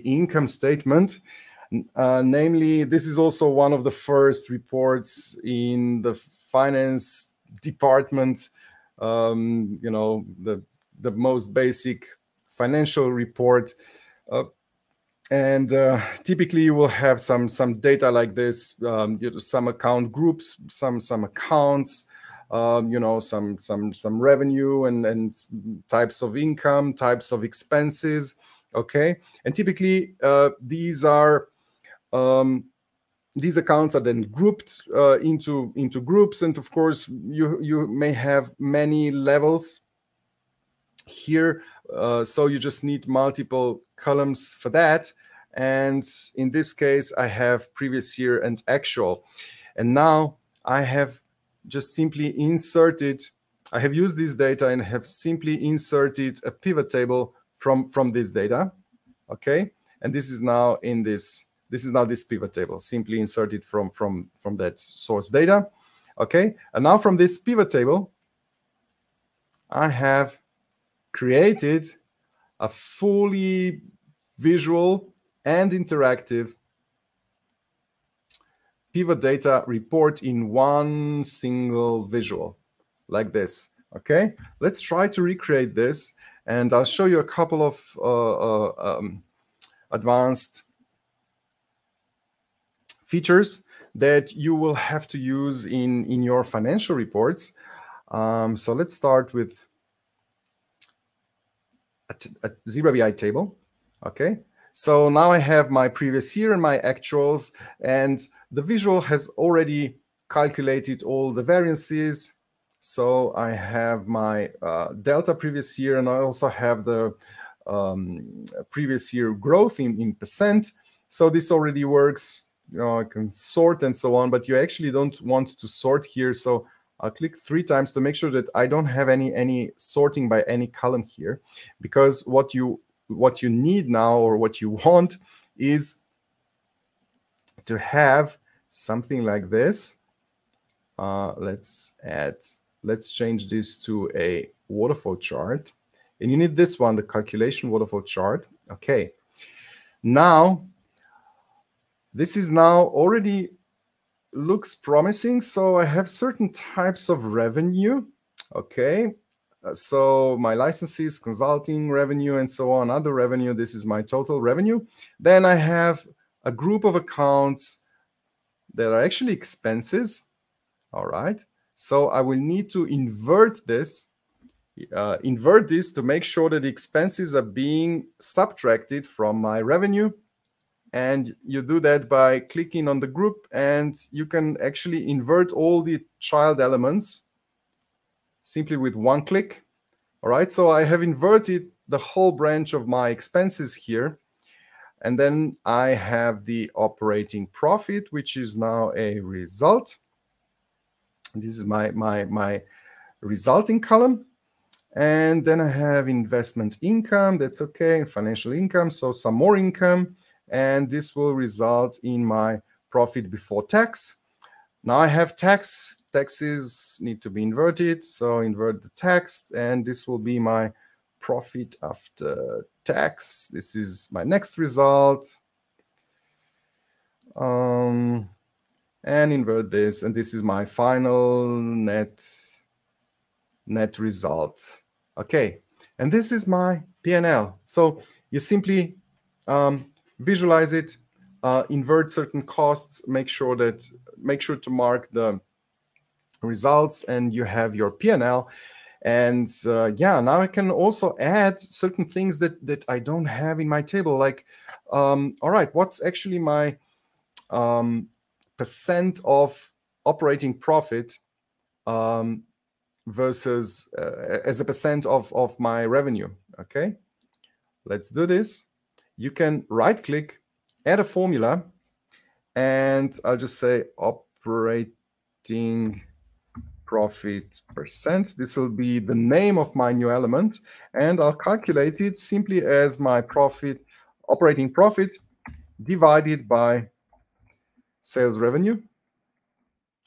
income statement. Uh, namely, this is also one of the first reports in the finance department. Um, you know, the the most basic financial report. Uh, and uh, typically you will have some some data like this um, you know, some account groups some some accounts um, you know some some some revenue and and types of income types of expenses okay? And typically uh, these are um, these accounts are then grouped uh, into into groups. And of course you you may have many levels here uh, so you just need multiple columns for that. And in this case I have previous year and actual. And now I have just simply inserted I have used this data and have simply inserted a pivot table from from this data okay and this is now in this this is now this pivot table simply inserted from from from that source data okay and now from this pivot table I have created a fully visual and interactive pivot data report in one single visual like this. Okay, let's try to recreate this and I'll show you a couple of uh, uh, um, advanced features that you will have to use in, in your financial reports. Um, so let's start with a, a Zebra BI table. Okay, so now I have my previous year and my actuals, and the visual has already calculated all the variances. So I have my uh, delta previous year, and I also have the um, previous year growth in, in percent. So this already works. You know, I can sort and so on, but you actually don't want to sort here. So I'll click three times to make sure that I don't have any any sorting by any column here, because what you what you need now or what you want is to have something like this. Uh, let's add, let's change this to a waterfall chart. And you need this one, the calculation waterfall chart. Okay. Now, this is now already looks promising. So I have certain types of revenue. Okay. Uh, so my licenses, consulting revenue, and so on, other revenue, this is my total revenue. Then I have a group of accounts that are actually expenses. All right. So I will need to invert this, uh, invert this to make sure that the expenses are being subtracted from my revenue. And you do that by clicking on the group and you can actually invert all the child elements simply with one click. All right, so I have inverted the whole branch of my expenses here. And then I have the operating profit, which is now a result. This is my, my, my resulting column. And then I have investment income. That's okay. Financial income. So some more income. And this will result in my profit before tax. Now I have tax taxes need to be inverted. So invert the text, and this will be my profit after tax. This is my next result. Um, and invert this, and this is my final net net result. Okay, and this is my P&L. So you simply um, visualize it, uh, invert certain costs, make sure that make sure to mark the results and you have your P&L. And uh, yeah, now I can also add certain things that, that I don't have in my table. Like, um, all right, what's actually my um, percent of operating profit um, versus uh, as a percent of, of my revenue? Okay, let's do this. You can right click, add a formula, and I'll just say operating profit percent. This will be the name of my new element, and I'll calculate it simply as my profit, operating profit divided by sales revenue.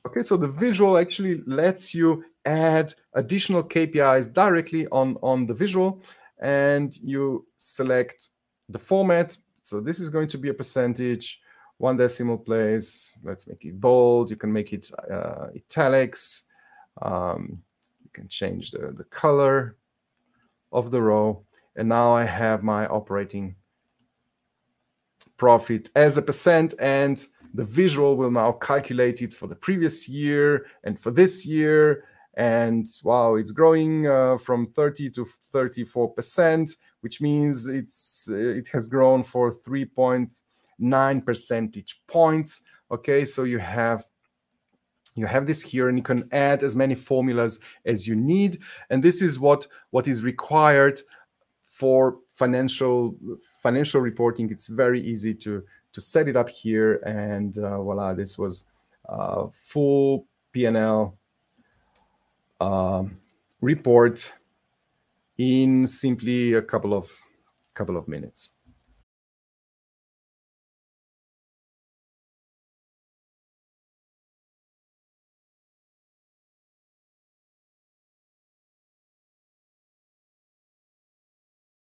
Okay, so the visual actually lets you add additional KPIs directly on, on the visual, and you select the format, So this is going to be a percentage, one decimal place. Let's make it bold. You can make it uh, italics. Um, you can change the, the color of the row. And now I have my operating profit as a percent and the visual will now calculate it for the previous year and for this year. And wow it's growing uh, from 30 to 34 percent which means it's uh, it has grown for 3.9 percentage points. Okay so you have you have this here and you can add as many formulas as you need. And this is what what is required for financial financial reporting. It's very easy to to set it up here and uh, voila this was uh, full P&L um, report in simply a couple of couple of minutes